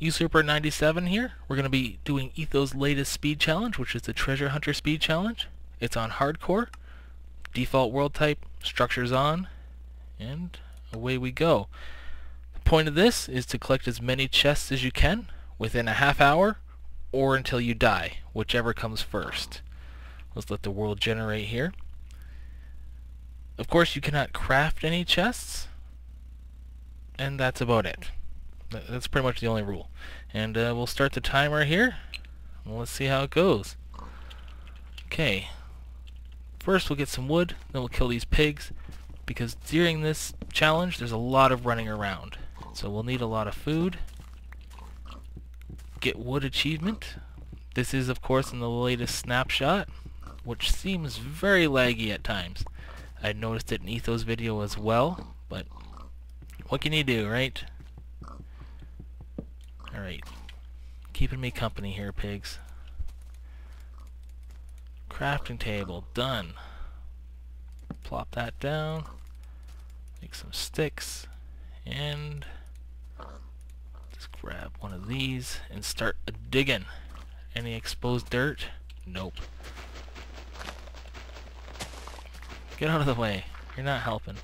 Usurper97 here. We're going to be doing Etho's latest speed challenge, which is the Treasure Hunter speed challenge. It's on hardcore, default world type, structures on, and away we go. The point of this is to collect as many chests as you can within a half hour or until you die, whichever comes first. Let's let the world generate here. Of course you cannot craft any chests, and that's about it. That's pretty much the only rule. And uh, we'll start the timer here. Let's see how it goes. Okay. First we'll get some wood, then we'll kill these pigs, because during this challenge there's a lot of running around. So we'll need a lot of food. Get wood achievement. This is of course in the latest snapshot, which seems very laggy at times. I noticed it in Etho's video as well, but what can you do, right? Alright. Keeping me company here, pigs. Crafting table, done. Plop that down. Make some sticks. And just grab one of these and start digging. Any exposed dirt? Nope. Get out of the way. You're not helping.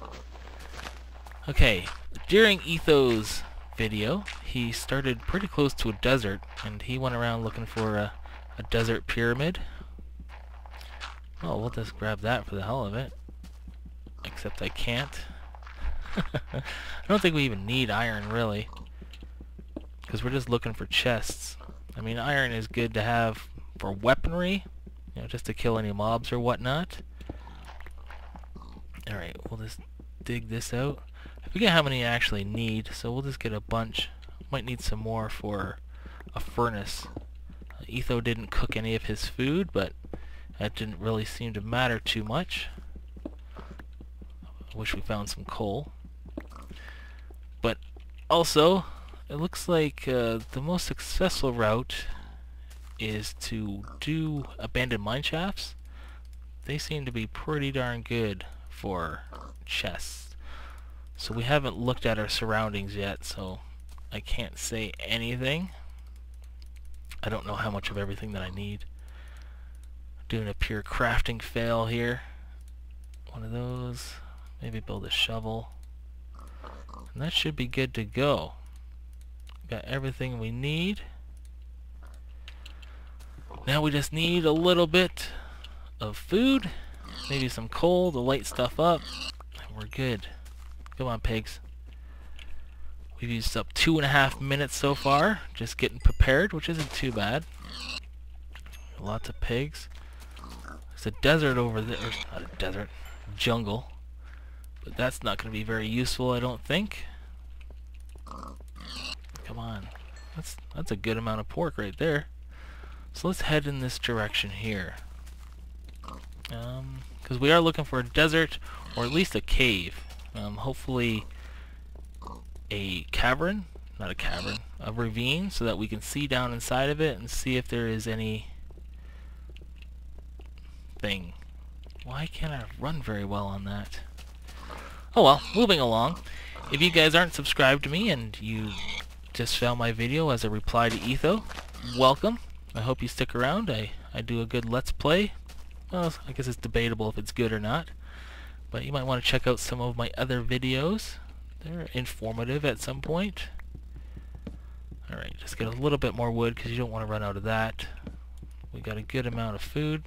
Okay, during Etho's video, he started pretty close to a desert, and he went around looking for a, a desert pyramid. Well, we'll just grab that for the hell of it. Except I can't. I don't think we even need iron, really. Because we're just looking for chests. I mean, iron is good to have for weaponry, you know, just to kill any mobs or whatnot. Alright, we'll just dig this out. I forget how many I actually need, so we'll just get a bunch. Might need some more for a furnace. Uh, Etho didn't cook any of his food, but that didn't really seem to matter too much. I wish we found some coal. But also, it looks like uh, the most successful route is to do abandoned mine shafts. They seem to be pretty darn good for chests. So we haven't looked at our surroundings yet, so I can't say anything. I don't know how much of everything that I need. Doing a pure crafting fail here. One of those. Maybe build a shovel. And that should be good to go. Got everything we need. Now we just need a little bit of food. Maybe some coal to light stuff up. And we're good. Come on, pigs. We've used up two and a half minutes so far, just getting prepared, which isn't too bad. Lots of pigs. There's a desert over there. Not a desert. Jungle. But that's not going to be very useful, I don't think. Come on. That's, that's a good amount of pork right there. So let's head in this direction here. Um, because we are looking for a desert or at least a cave. Um, hopefully a cavern, not a cavern, a ravine so that we can see down inside of it and see if there is any thing. Why can't I run very well on that? Oh well, moving along. If you guys aren't subscribed to me and you just found my video as a reply to Etho, welcome. I hope you stick around. I, I do a good Let's Play well, I guess it's debatable if it's good or not. But you might want to check out some of my other videos. They're informative at some point. Alright, just get a little bit more wood because you don't want to run out of that. We got a good amount of food.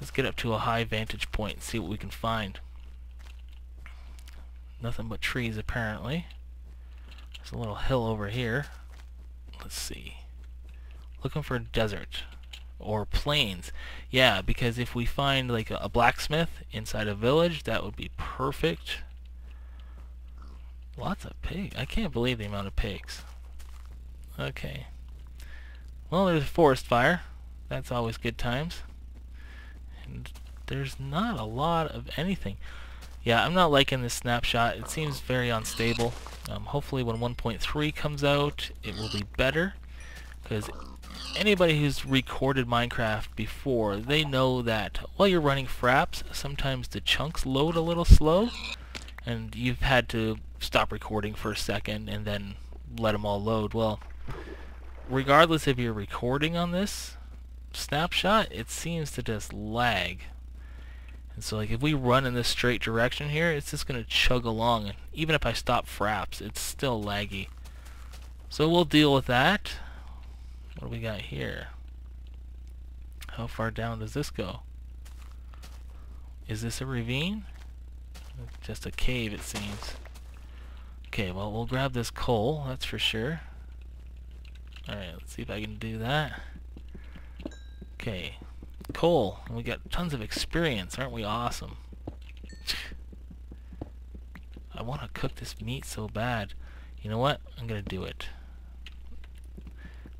Let's get up to a high vantage point and see what we can find. Nothing but trees apparently. There's a little hill over here. Let's see. Looking for a desert or plains. Yeah, because if we find like a, blacksmith inside a village, that would be perfect. Lots of pigs. I can't believe the amount of pigs. Okay. Well, there's a forest fire. That's always good times. And there's not a lot of anything. Yeah, I'm not liking this snapshot. It seems very unstable. Um, hopefully when 1.3 comes out, it will be better. Because anybody who's recorded Minecraft before, they know that while you're running fraps, sometimes the chunks load a little slow, and you've had to stop recording for a second and then let them all load. Well, regardless if you're recording on this snapshot, it seems to just lag. And so like if we run in this straight direction here, it's just going to chug along. And even if I stop fraps, it's still laggy. So we'll deal with that. What do we got here? How far down does this go? Is this a ravine? Just a cave it seems. Okay, well we'll grab this coal, that's for sure. Alright, let's see if I can do that. Okay, coal. We got tons of experience, aren't we awesome? I want to cook this meat so bad. You know what? I'm going to do it.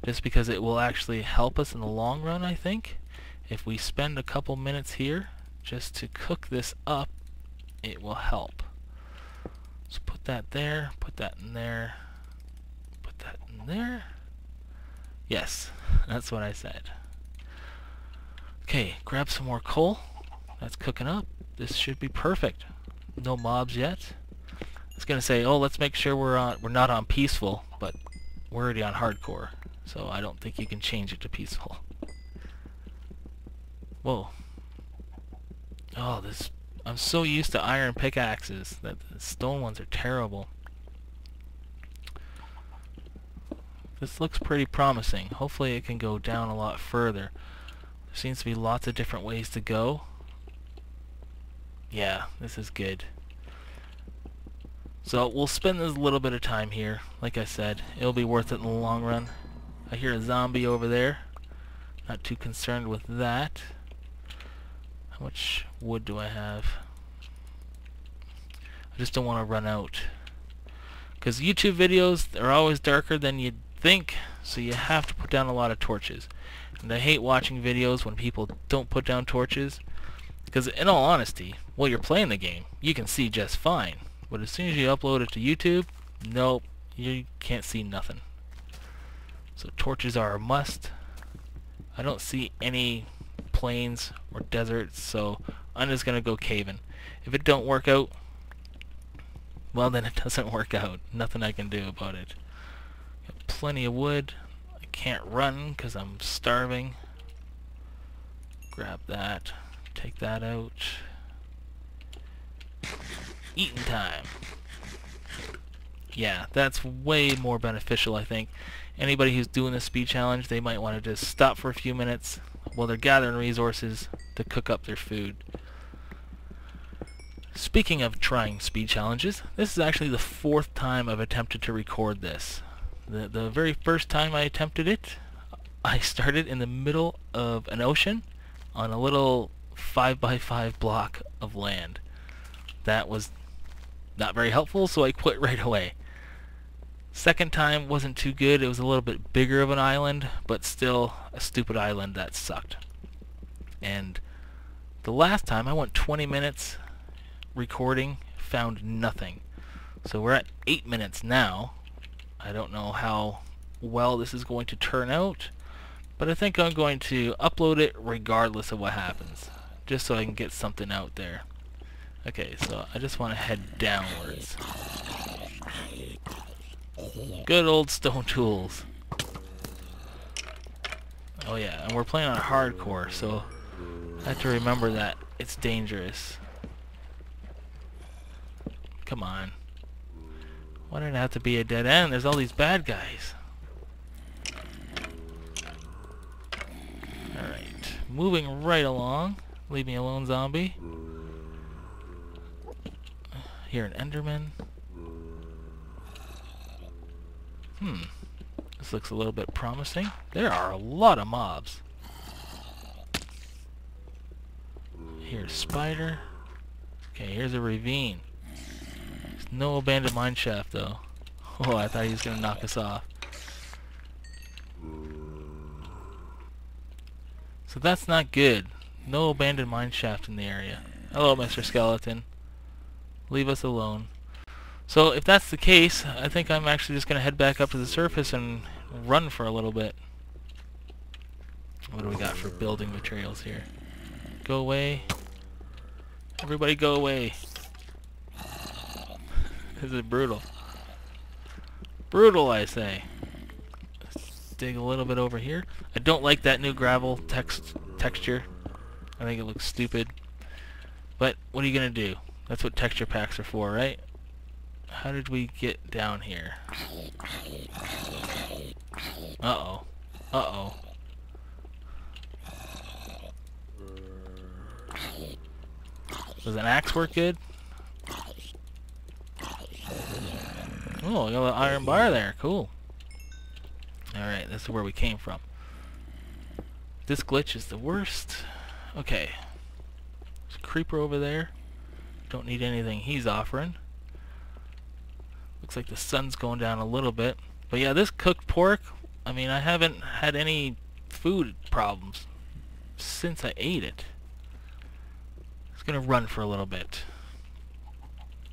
Just because it will actually help us in the long run, I think. If we spend a couple minutes here just to cook this up, it will help. So put that there, put that in there, put that in there. Yes, that's what I said. Okay, grab some more coal. That's cooking up. This should be perfect. No mobs yet. It's gonna say, oh, let's make sure we're on we're not on peaceful, but we're already on hardcore, so I don't think you can change it to peaceful. Whoa. Oh, this I'm so used to iron pickaxes that the stone ones are terrible. This looks pretty promising. Hopefully it can go down a lot further. There seems to be lots of different ways to go. Yeah, this is good. So we'll spend this little bit of time here. Like I said, it'll be worth it in the long run. I hear a zombie over there. Not too concerned with that. How much wood do I have? I just don't want to run out. Because YouTube videos are always darker than you'd think, so you have to put down a lot of torches. And I hate watching videos when people don't put down torches. Because in all honesty, while you're playing the game, you can see just fine. But as soon as you upload it to YouTube, nope, you can't see nothing. So torches are a must. I don't see any plains or deserts, so I'm just going to go caving. If it don't work out, well then it doesn't work out. Nothing I can do about it. Got plenty of wood I can't run because I'm starving. Grab that. Take that out. Eating time. Yeah, that's way more beneficial, I think. Anybody who's doing the speed challenge, they might want to just stop for a few minutes while they're gathering resources to cook up their food. Speaking of trying speed challenges, this is actually the fourth time I've attempted to record this. The, the very first time I attempted it, I started in the middle of an ocean on a little 5 by 5 block of land. That was not very helpful, so I quit right away. Second time wasn't too good. It was a little bit bigger of an island, but still a stupid island that sucked. And the last time I went 20 minutes recording, found nothing. So we're at 8 minutes now, I don't know how well this is going to turn out, but I think I'm going to upload it regardless of what happens, just so I can get something out there. Okay, so I just want to head downwards. Good old stone tools. Oh yeah, and we're playing on hardcore, so I have to remember that it's dangerous. Come on. Why did it have to be a dead end? There's all these bad guys. Alright. Moving right along. Leave me alone, zombie. Here an Enderman. Hmm. This looks a little bit promising. There are a lot of mobs. Here's spider. Okay, here's a ravine. No abandoned mine shaft, though. Oh, I thought he was going to knock us off. So that's not good. No abandoned mine shaft in the area. Hello, Mr. Skeleton. Leave us alone. So if that's the case, I think I'm actually just going to head back up to the surface and run for a little bit. What do we got for building materials here? Go away. Everybody go away. This is brutal. Brutal, I say. Let's dig a little bit over here. I don't like that new gravel text texture. I think it looks stupid. But what are you going to do? That's what texture packs are for, right? How did we get down here? Uh-oh. Uh-oh. Does an axe work good? Oh, I got an iron bar there. Cool. Alright, this is where we came from. This glitch is the worst. Okay. There's a creeper over there. Don't need anything he's offering. Looks like the sun's going down a little bit. But yeah, this cooked pork, I mean, I haven't had any food problems since I ate it. It's going to run for a little bit.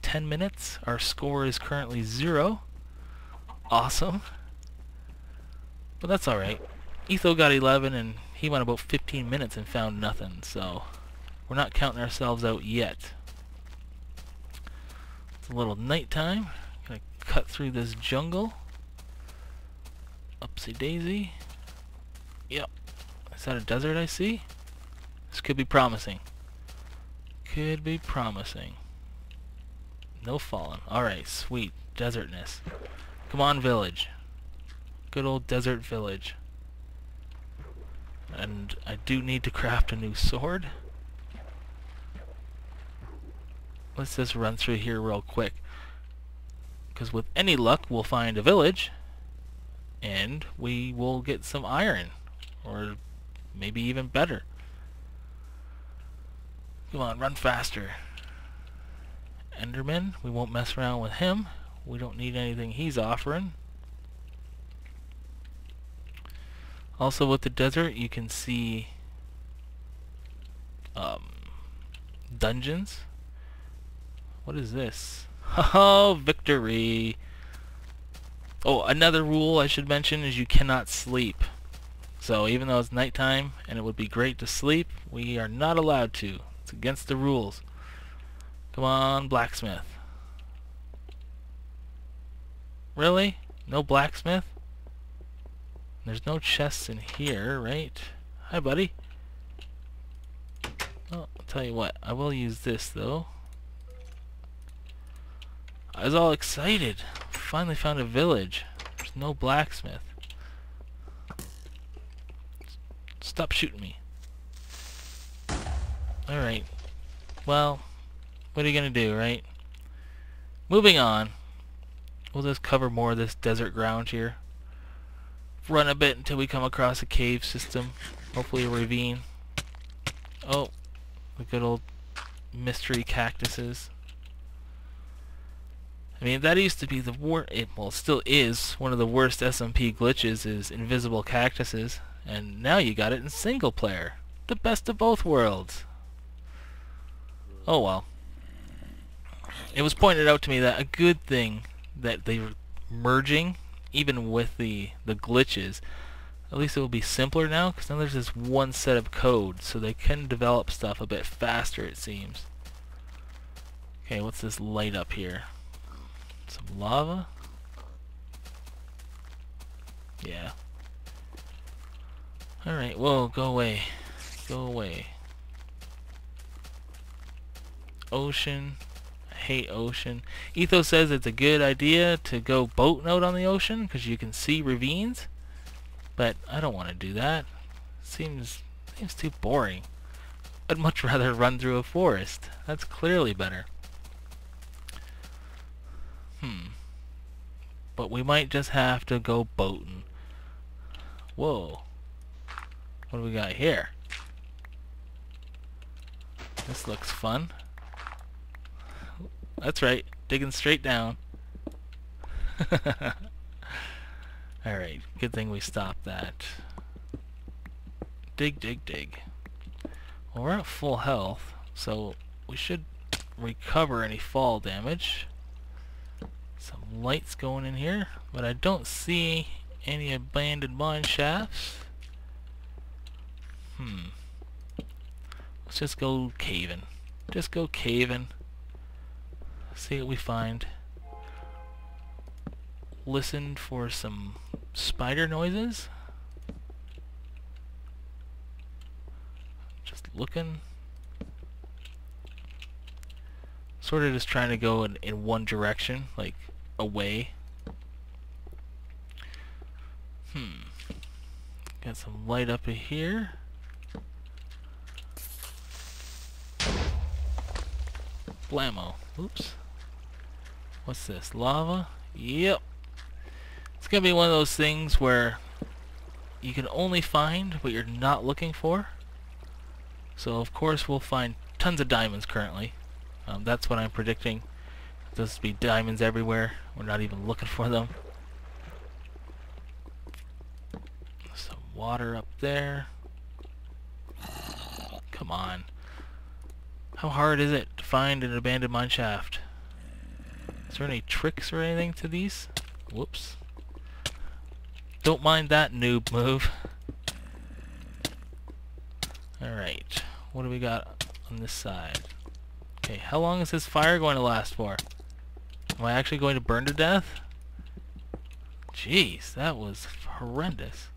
10 minutes. Our score is currently zero. Awesome. But that's alright. Etho got 11 and he went about 15 minutes and found nothing, so we're not counting ourselves out yet. It's a little nighttime. Cut through this jungle. Upsy daisy. Yep. Is that a desert I see? This could be promising. Could be promising. No falling. Alright, sweet. Desertness. Come on, village. Good old desert village. And I do need to craft a new sword. Let's just run through here real quick. Because with any luck, we'll find a village. And we will get some iron. Or maybe even better. Come on, run faster. Enderman, we won't mess around with him. We don't need anything he's offering. Also with the desert, you can see um, dungeons. What is this? Oh, victory! Oh, another rule I should mention is you cannot sleep. So even though it's nighttime and it would be great to sleep, we are not allowed to. It's against the rules. Come on, blacksmith. Really? No blacksmith? There's no chests in here, right? Hi, buddy. Oh, I'll tell you what. I will use this, though. I was all excited. Finally found a village. There's no blacksmith. Stop shooting me. Alright. Well, what are you going to do, right? Moving on. We'll just cover more of this desert ground here. Run a bit until we come across a cave system. Hopefully a ravine. Oh, the good old mystery cactuses. I mean, that used to be the worst, well, still is, one of the worst SMP glitches is invisible cactuses. And now you got it in single player. The best of both worlds. Oh well. It was pointed out to me that a good thing that they're merging, even with the, the glitches, at least it will be simpler now, because now there's this one set of code, so they can develop stuff a bit faster, it seems. Okay, what's this light up here? Some lava? Yeah. Alright, whoa, go away. Go away. Ocean. I hate ocean. Etho says it's a good idea to go boating out on the ocean because you can see ravines. But I don't want to do that. Seems seems too boring. I'd much rather run through a forest. That's clearly better. Hmm. But we might just have to go boating. Whoa. What do we got here? This looks fun. That's right, digging straight down. Alright, good thing we stopped that. Dig, dig, dig. Well, we're at full health, so we should recover any fall damage. Some lights going in here, but I don't see any abandoned mine shafts. Hmm. Let's just go caving. Just go caving. See what we find. listen for some spider noises. Just looking. Sort of just trying to go in, in one direction, like away. Hmm. Got some light up in here. Blammo. Oops. What's this? Lava? Yep. It's going to be one of those things where you can only find what you're not looking for. So of course we'll find tons of diamonds currently. Um, that's what I'm predicting. There's be diamonds everywhere. We're not even looking for them. Some water up there. Come on. How hard is it to find an abandoned mine shaft? Is there any tricks or anything to these? Whoops. Don't mind that noob move. Alright. What do we got on this side? Okay, how long is this fire going to last for? Am I actually going to burn to death? Jeez, that was horrendous.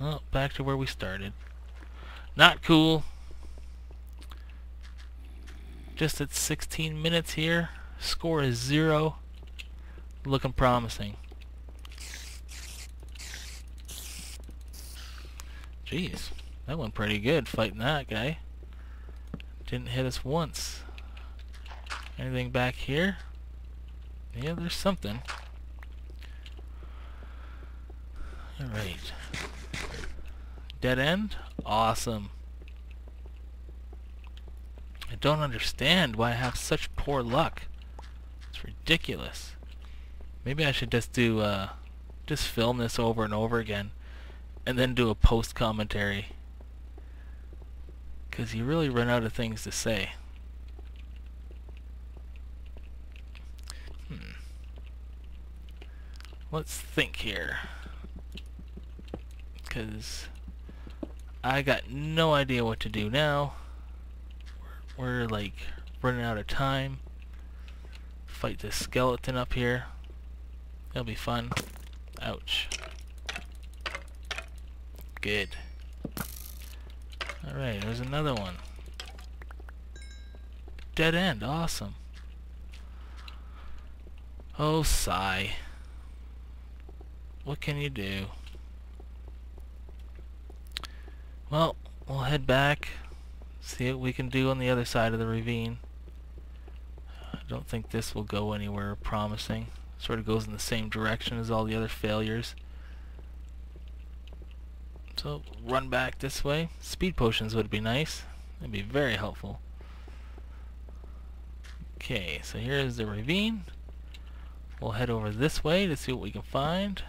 Well, back to where we started. Not cool. Just at 16 minutes here. Score is zero. Looking promising. Jeez, that went pretty good fighting that guy. Didn't hit us once. Anything back here? Yeah, there's something. Alright. Dead end? Awesome. I don't understand why I have such poor luck. It's ridiculous. Maybe I should just do, uh, just film this over and over again and then do a post commentary. Because you really run out of things to say. Hmm. Let's think here. Because I got no idea what to do now. We're, we're like running out of time. Fight this skeleton up here. That'll be fun. Ouch. Good. Alright, there's another one. Dead end, awesome. Oh, sigh. What can you do? Well, we'll head back, see what we can do on the other side of the ravine. I don't think this will go anywhere promising. Sort of goes in the same direction as all the other failures. So, run back this way. Speed potions would be nice. That'd be very helpful. Okay, so here's the ravine. We'll head over this way to see what we can find.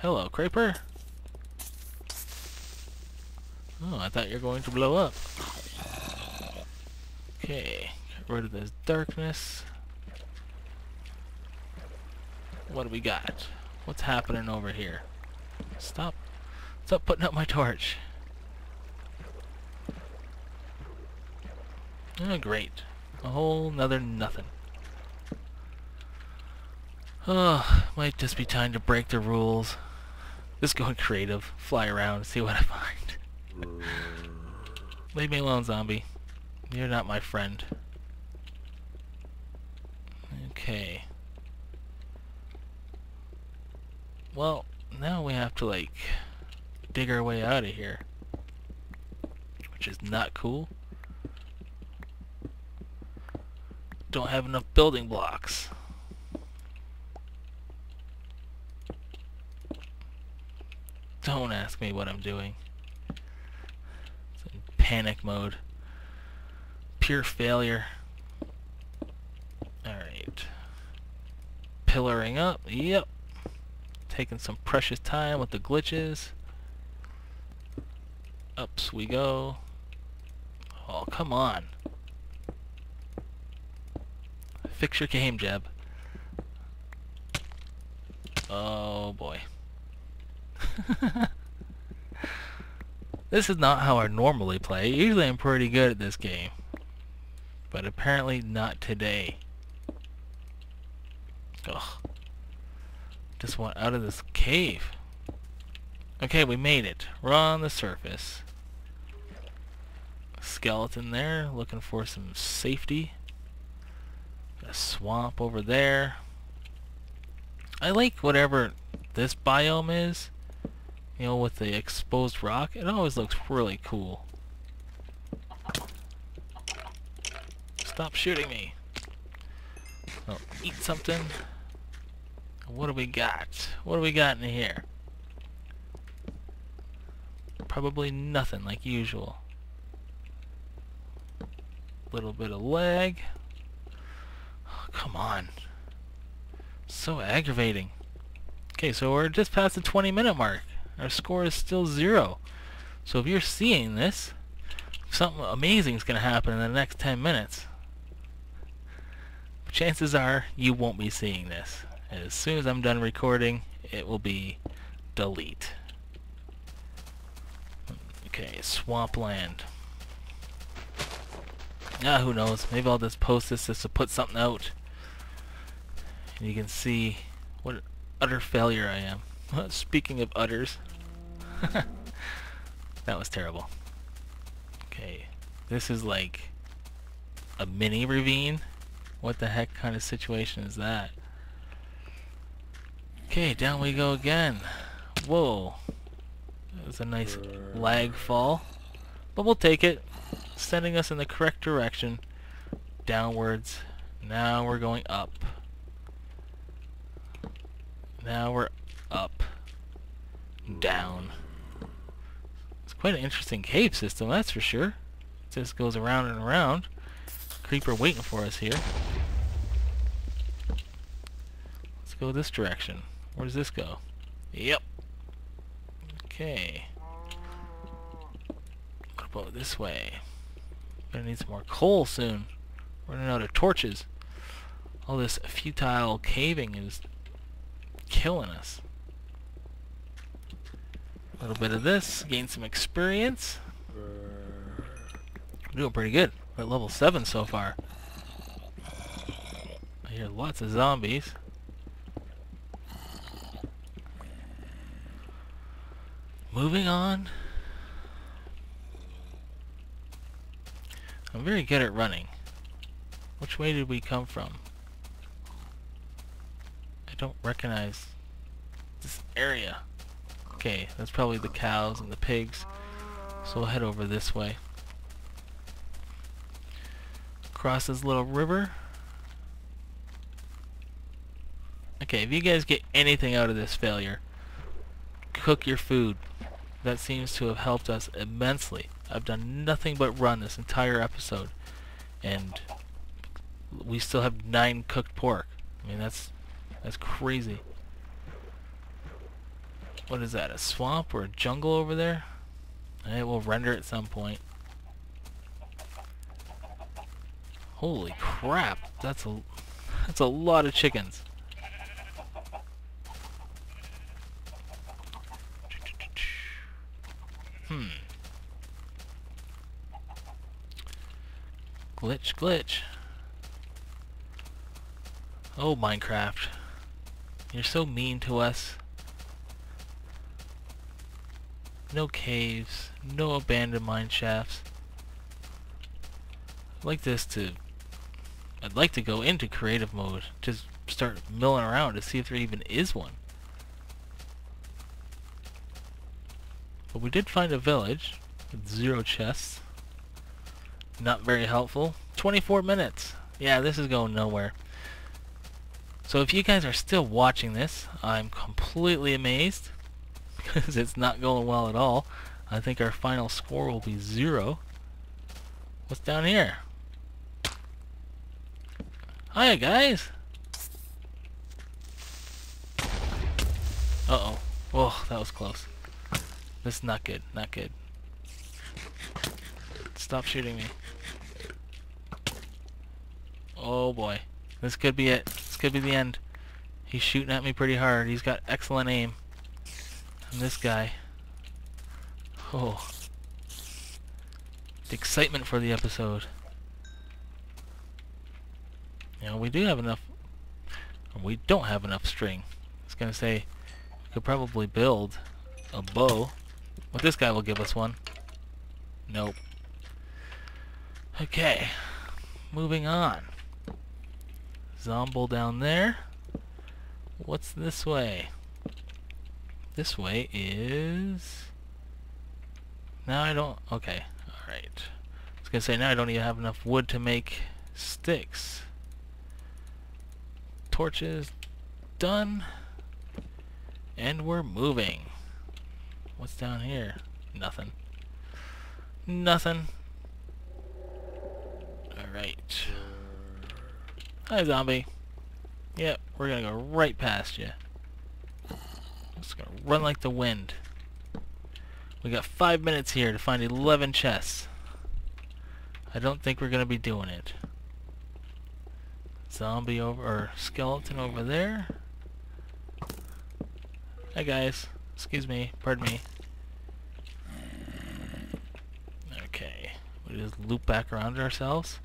Hello, Creeper. Oh, I thought you were going to blow up. Okay, get rid of this darkness. What do we got? What's happening over here? Stop. Stop putting up my torch. Oh, great. A whole nother nothing. Oh, might just be time to break the rules. Just go creative. Fly around, see what I find. Leave me alone, zombie. You're not my friend. Okay. Well, now we have to, like, dig our way out of here. Which is not cool. Don't have enough building blocks. Don't ask me what I'm doing It's in panic mode. Pure failure. Alright. Pillaring up. Yep. Taking some precious time with the glitches. Ups we go. Oh, come on. Fix your game, Jeb. Oh, boy. This is not how I normally play. Usually I'm pretty good at this game. But apparently not today. Ugh. Just want out of this cave. Okay, we made it. We're on the surface. Skeleton there, looking for some safety. A swamp over there. I like whatever this biome is. You know, with the exposed rock. It always looks really cool. Stop shooting me. I'll eat something. What do we got? What do we got in here? Probably nothing like usual. Little bit of leg. Oh, come on. So aggravating. Okay, so we're just past the 20 minute mark. Our score is still zero. So if you're seeing this, something amazing is going to happen in the next 10 minutes. Chances are you won't be seeing this. As soon as I'm done recording, it will be delete. Okay, swampland. Ah, who knows? Maybe I'll just post this just to put something out. And you can see what utter failure I am. Speaking of utters. that was terrible. Okay, this is like a mini ravine. What the heck kind of situation is that? Okay, down we go again. Whoa. That was a nice lag fall. But we'll take it. Sending us in the correct direction. Downwards. Now we're going up. Now we're. Down. It's quite an interesting cave system, that's for sure. It just goes around and around. Creeper waiting for us here. Let's go this direction. Where does this go? Yep. Okay. What about this way? Gonna need some more coal soon. Running out of torches. All this futile caving is killing us. A little bit of this, gain some experience. Doing pretty good. We're at level 7 so far. I hear lots of zombies. Moving on. I'm very good at running. Which way did we come from? I don't recognize this area. Okay, that's probably the cows and the pigs. So we'll head over this way. Cross this little river. Okay, if you guys get anything out of this failure, cook your food. That seems to have helped us immensely. I've done nothing but run this entire episode. And we still have nine cooked pork. I mean, that's that's crazy. What is that, a swamp or a jungle over there? It will render at some point. Holy crap, that's a that's a lot of chickens. Hmm. Glitch, glitch. Oh, Minecraft. You're so mean to us. No caves, no abandoned mine shafts. I'd like this to... I'd like to go into creative mode. Just start milling around to see if there even is one. But we did find a village with zero chests. Not very helpful. 24 minutes. Yeah, this is going nowhere. So if you guys are still watching this, I'm completely amazed because it's not going well at all. I think our final score will be zero. What's down here? Hiya, guys! Uh-oh. Oh, that was close. This is not good. Not good. Stop shooting me. Oh boy. This could be it. This could be the end. He's shooting at me pretty hard. He's got excellent aim. And this guy. Oh. The excitement for the episode. Know, we do have enough We don't have enough string. I was gonna say, we could probably build a bow. But this guy will give us one. Nope. Okay. Moving on. Zomble down there. What's this way? This way is... Now I don't... Okay. Alright. I was gonna say, now I don't even have enough wood to make sticks. Torches done. And we're moving. What's down here? Nothing. Nothing. Alright. Hi, zombie. Yep, we're gonna go right past you. Just gonna run like the wind. We got five minutes here to find 11 chests. I don't think we're gonna be doing it. Zombie over, or skeleton over there. Hi guys. Excuse me. Pardon me. Okay. We just loop back around ourselves?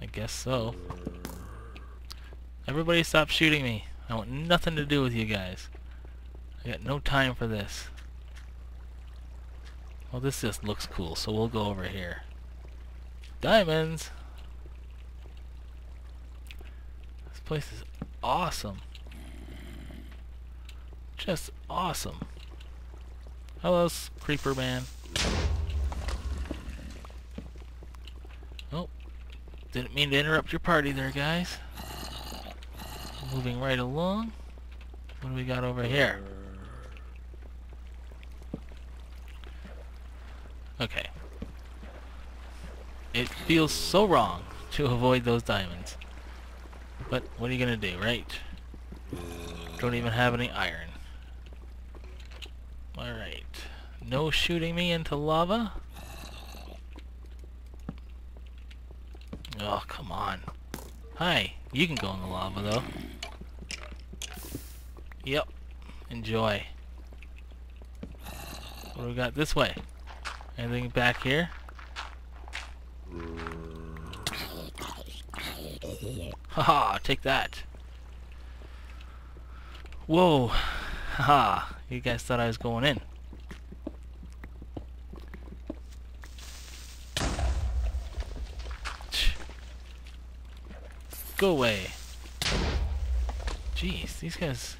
I guess so. Everybody stop shooting me. I want nothing to do with you guys. I got no time for this. Well, this just looks cool, so we'll go over here. Diamonds! This place is awesome. Just awesome. Hello, Creeper Man. Oh, didn't mean to interrupt your party there, guys. Moving right along. What do we got over here? Okay. It feels so wrong to avoid those diamonds. But what are you gonna do, right? Don't even have any iron. Alright. No shooting me into lava? Oh, come on. Hi. You can go in the lava, though. Yep. Enjoy. What do we got this way? Anything back here? Haha, take that. Whoa. Haha. You guys thought I was going in. Go away. Jeez, these guys...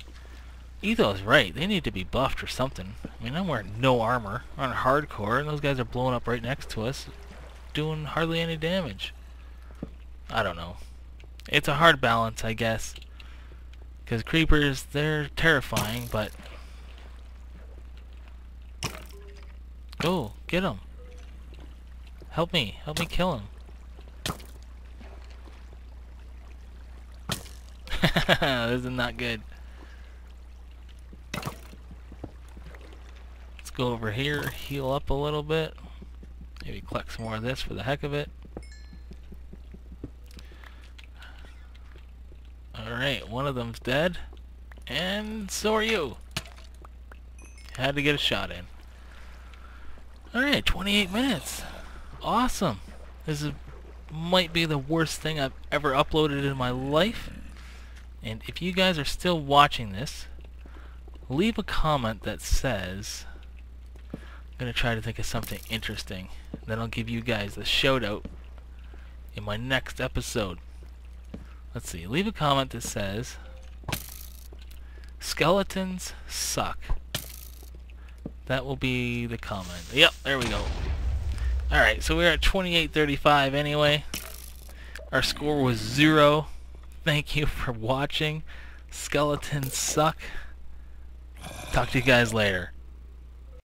Etho's right. They need to be buffed or something. I mean, I'm wearing no armor. on hardcore, and those guys are blowing up right next to us. Doing hardly any damage. I don't know. It's a hard balance, I guess. Because creepers, they're terrifying, but... Go, get him. Help me. Help me kill him. this is not good. Let's go over here, heal up a little bit. Maybe collect some more of this for the heck of it. Alright, one of them's dead. And so are you. Had to get a shot in. Alright, 28 minutes. Awesome. This is, might be the worst thing I've ever uploaded in my life. And if you guys are still watching this, leave a comment that says, I'm going to try to think of something interesting. Then I'll give you guys a shout out in my next episode. Let's see, leave a comment that says, skeletons suck. That will be the comment. Yep, there we go. Alright, so we're at 28.35 anyway. Our score was zero. Thank you for watching. Skeletons suck. Talk to you guys later.